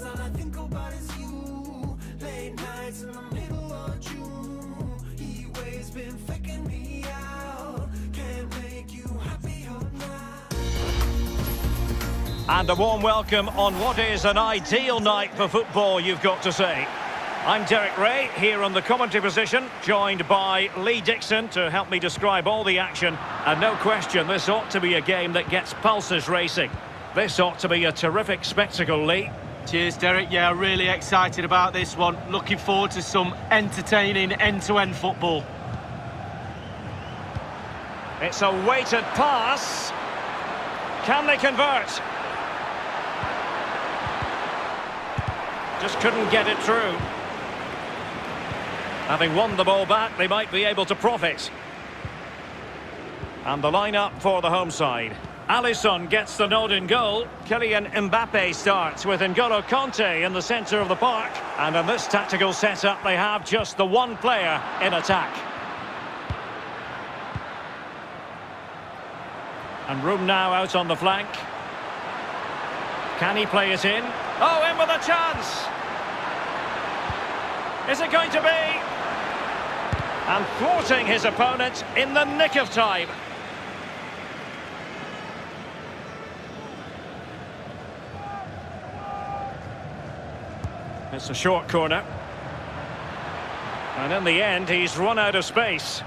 All I think about is you. Late nights in the middle of June. Been faking me out. Can't make you happier now. And a warm welcome on what is an ideal night for football, you've got to say. I'm Derek Ray, here on the commentary position, joined by Lee Dixon to help me describe all the action. And no question, this ought to be a game that gets pulses racing. This ought to be a terrific spectacle, Lee. Cheers, Derek. Yeah, really excited about this one. Looking forward to some entertaining end-to-end football. It's a weighted pass. Can they convert? Just couldn't get it through. Having won the ball back, they might be able to profit. And the lineup for the home side. Alisson gets the nod in goal. Kylian Mbappe starts with N'Golo Kanté in the centre of the park. And in this tactical setup, they have just the one player in attack. And room now out on the flank. Can he play it in? Oh, in with a chance! Is it going to be? And thwarting his opponent in the nick of time. It's a short corner. And in the end, he's run out of space.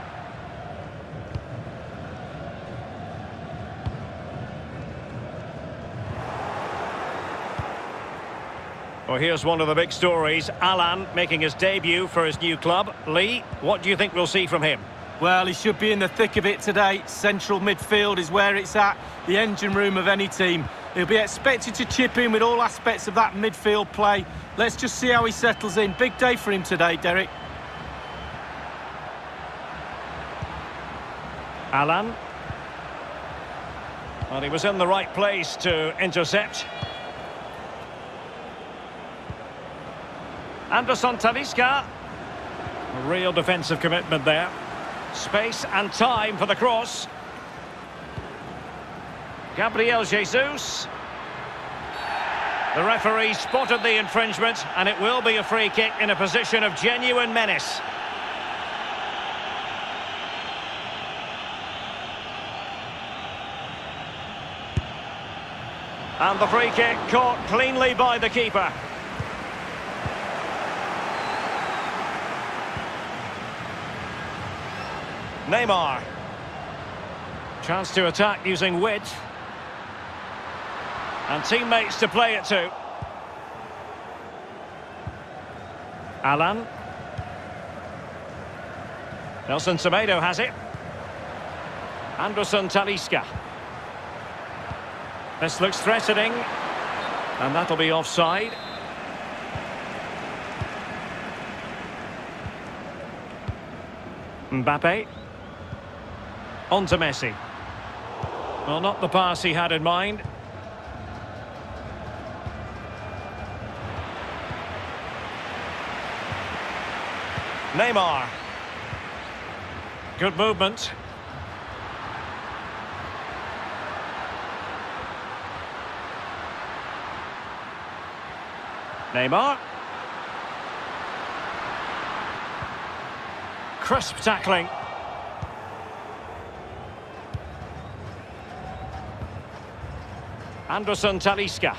Well, here's one of the big stories. Alan making his debut for his new club. Lee, what do you think we'll see from him? Well, he should be in the thick of it today. Central midfield is where it's at, the engine room of any team. He'll be expected to chip in with all aspects of that midfield play. Let's just see how he settles in. Big day for him today, Derek. Alan. Well, he was in the right place to intercept. Anderson Talisca. A real defensive commitment there. Space and time for the cross. Gabriel Jesus. The referee spotted the infringement and it will be a free kick in a position of genuine menace. And the free kick caught cleanly by the keeper. Neymar. Chance to attack using width. And teammates to play it to. Alan. Nelson Semedo has it. Anderson Talisca. This looks threatening. And that'll be offside. Mbappe. On to Messi. Well, not the pass he had in mind. Neymar. Good movement. Neymar. Crisp tackling. Anderson Talisca.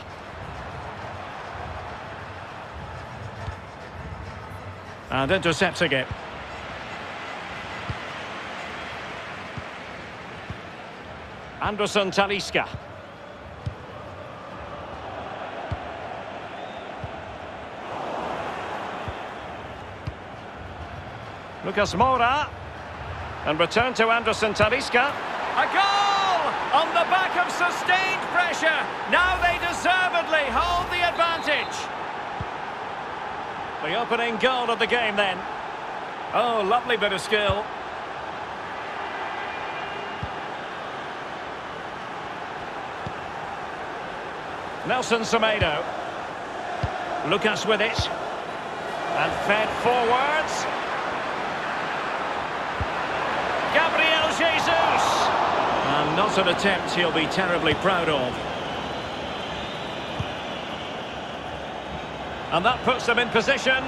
And intercepting it. Anderson Talisca. Lucas Moura. And return to Anderson Talisca. A goal! On the back of sustained pressure. Now they deservedly hold the advantage. The opening goal of the game then. Oh, lovely bit of skill. Nelson Semedo. Lucas with it. And fed forwards. Gabriel Jesus! And not an attempt he'll be terribly proud of. And that puts them in position.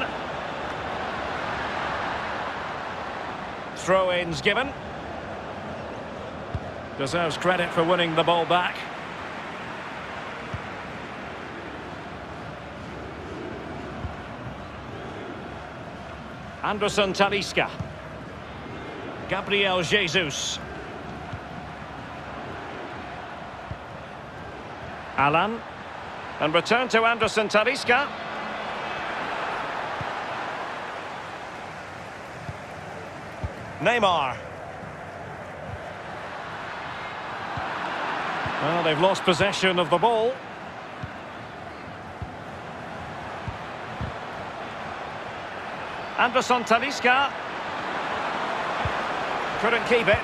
Throw-ins given. Deserves credit for winning the ball back. Anderson Talisca. Gabriel Jesus. Alan. And return to Anderson Talisca. Neymar. Well, they've lost possession of the ball. Anderson Talisca. Couldn't keep it.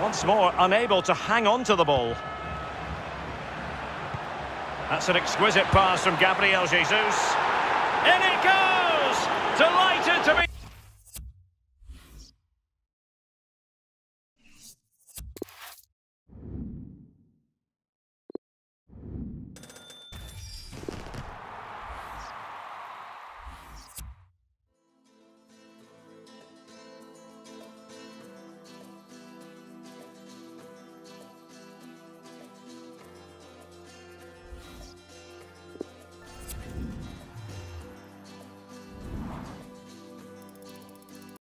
Once more, unable to hang on to the ball. That's an exquisite pass from Gabriel Jesus. In it goes! To